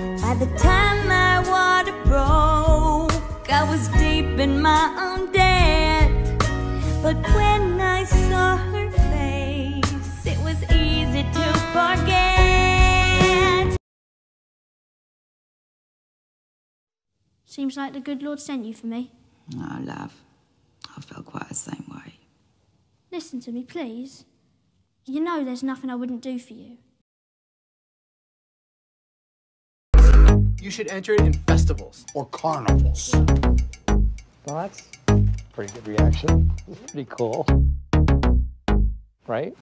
By the time my water broke, I was deep in my own debt. But when I saw her face, it was easy to forget. Seems like the good Lord sent you for me. Oh, love. I felt quite the same way. Listen to me, please. You know there's nothing I wouldn't do for you. You should enter it in festivals. or carnivals. Well, that's pretty good reaction. Pretty cool. Right?